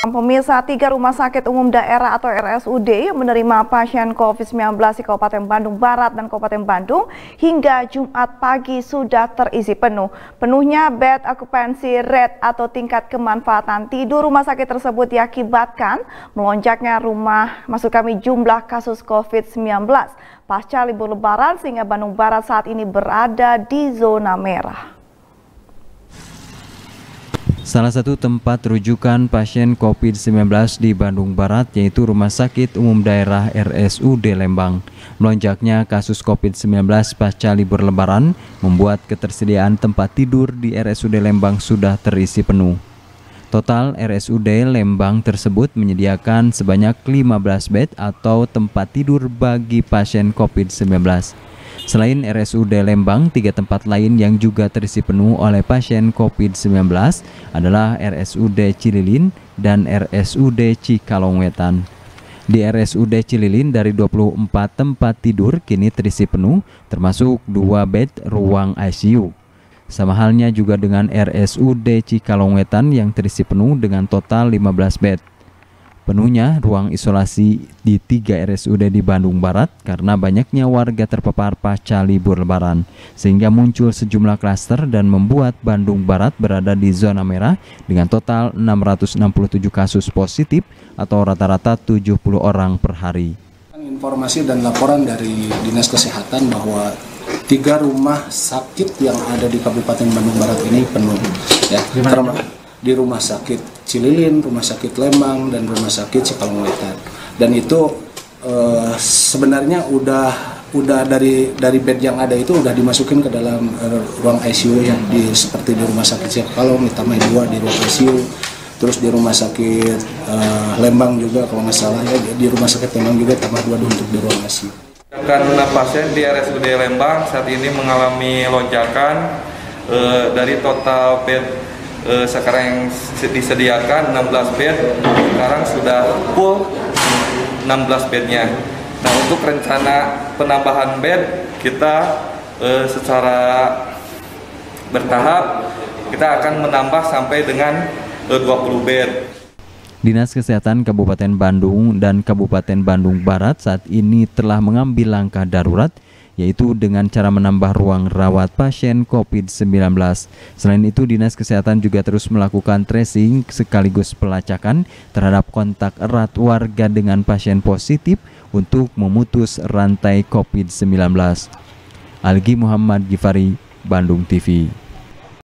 Pemirsa, tiga rumah sakit umum daerah atau RSUD menerima pasien COVID-19 di Kabupaten Bandung Barat dan Kabupaten Bandung hingga Jumat pagi sudah terisi penuh. Penuhnya bed occupancy rate atau tingkat kemanfaatan tidur rumah sakit tersebut diakibatkan melonjaknya rumah, maksud kami jumlah kasus COVID-19 pasca libur lebaran sehingga Bandung Barat saat ini berada di zona merah. Salah satu tempat rujukan pasien COVID-19 di Bandung Barat yaitu Rumah Sakit Umum Daerah RSUD Lembang. Melonjaknya kasus COVID-19 pasca libur lebaran membuat ketersediaan tempat tidur di RSUD Lembang sudah terisi penuh. Total RSUD Lembang tersebut menyediakan sebanyak 15 bed atau tempat tidur bagi pasien COVID-19. Selain RSUD Lembang, tiga tempat lain yang juga terisi penuh oleh pasien COVID-19 adalah RSUD Cililin dan RSUD Cikalongwetan. Di RSUD Cililin dari 24 tempat tidur kini terisi penuh, termasuk dua bed ruang ICU. Sama halnya juga dengan RSUD Cikalongwetan yang terisi penuh dengan total 15 bed. Penuhnya ruang isolasi di tiga RSUD di Bandung Barat karena banyaknya warga terpapar pasca libur lebaran, sehingga muncul sejumlah klaster dan membuat Bandung Barat berada di zona merah dengan total 667 kasus positif atau rata-rata 70 orang per hari. Informasi dan laporan dari Dinas Kesehatan bahwa tiga rumah sakit yang ada di Kabupaten Bandung Barat ini penuh ya di rumah sakit Cililin, rumah sakit Lembang dan rumah sakit Cikalongwetan. Dan itu uh, sebenarnya udah udah dari dari bed yang ada itu udah dimasukin ke dalam uh, ruang ICU ya di seperti di rumah sakit Cikalong ditambah dua di ruang ICU terus di rumah sakit uh, Lembang juga kalau nggak salah ya di rumah sakit Lembang juga tambah dua untuk di ruang ICU. Karena pasien di RSUD Lembang saat ini mengalami lonjakan uh, dari total bed eh, sekarang yang disediakan 16 bed sekarang sudah full 16 bednya. Nah untuk rencana penambahan bed kita eh, secara bertahap kita akan menambah sampai dengan eh, 20 bed. Dinas Kesehatan Kabupaten Bandung dan Kabupaten Bandung Barat saat ini telah mengambil langkah darurat yaitu dengan cara menambah ruang rawat pasien COVID-19. Selain itu, Dinas Kesehatan juga terus melakukan tracing sekaligus pelacakan terhadap kontak erat warga dengan pasien positif untuk memutus rantai COVID-19. Algi Muhammad Gifari, Bandung TV.